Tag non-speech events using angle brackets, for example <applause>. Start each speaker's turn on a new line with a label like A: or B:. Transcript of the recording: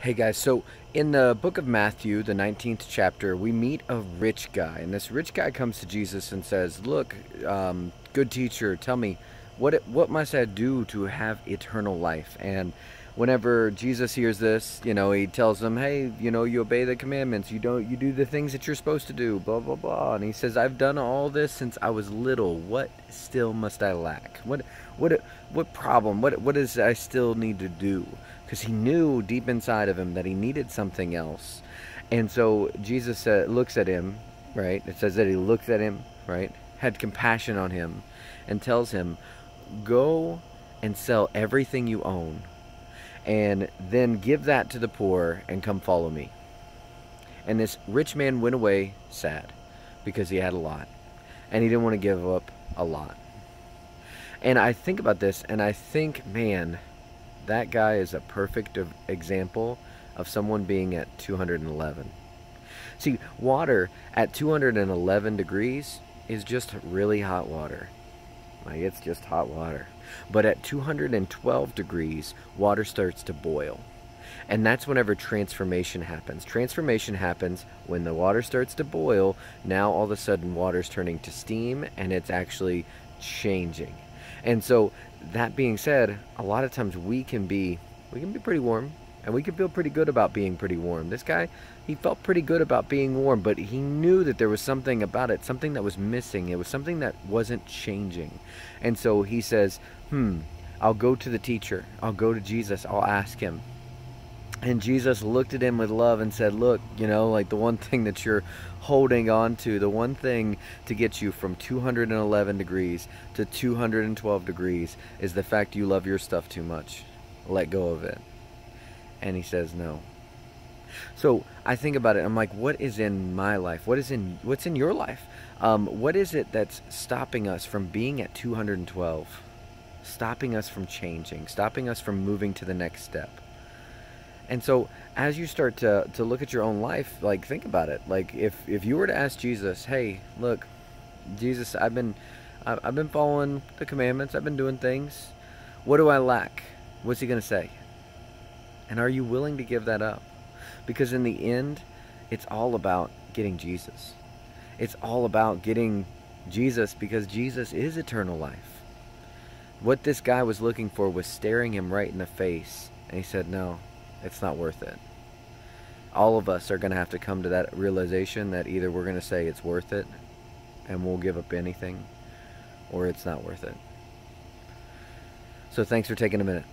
A: Hey guys, so in the book of Matthew, the 19th chapter, we meet a rich guy. And this rich guy comes to Jesus and says, Look, um, good teacher, tell me, what, what must I do to have eternal life? And whenever Jesus hears this, you know, he tells them, Hey, you know, you obey the commandments, you don't, you do the things that you're supposed to do, blah, blah, blah. And he says, I've done all this since I was little. What still must I lack? What, what, what problem? What, what does I still need to do? because he knew deep inside of him that he needed something else. And so Jesus uh, looks at him, right? It says that he looks at him, right? Had compassion on him and tells him, Go and sell everything you own and then give that to the poor and come follow me. And this rich man went away sad because he had a lot and he didn't want to give up a lot. And I think about this and I think, man, that guy is a perfect example of someone being at 211. See, water at 211 degrees is just really hot water. Like, it's just hot water. But at 212 degrees, water starts to boil. And that's whenever transformation happens. Transformation happens when the water starts to boil. Now all of a sudden water's turning to steam and it's actually changing. And so that being said, a lot of times we can be we can be pretty warm and we could feel pretty good about being pretty warm. This guy, he felt pretty good about being warm, but he knew that there was something about it, something that was missing. It was something that wasn't changing. And so he says, "Hmm, I'll go to the teacher. I'll go to Jesus. I'll ask him." And Jesus looked at him with love and said, Look, you know, like the one <laughs> thing that you're holding on to, the one thing to get you from 211 degrees to 212 degrees is the fact you love your stuff too much. Let go of it. And he says, No. So I think about it. I'm like, what is in my life? What is in what's in your life? Um, what is it that's stopping us from being at 212? Stopping us from changing, stopping us from moving to the next step. And so as you start to, to look at your own life, like think about it. Like if, if you were to ask Jesus, hey, look, Jesus, I've been I've been following the commandments, I've been doing things. What do I lack? What's he gonna say? And are you willing to give that up? Because in the end, it's all about getting Jesus. It's all about getting Jesus because Jesus is eternal life. What this guy was looking for was staring him right in the face. And he said, No, it's not worth it. All of us are going to have to come to that realization that either we're going to say it's worth it and we'll give up anything, or it's not worth it. So thanks for taking a minute.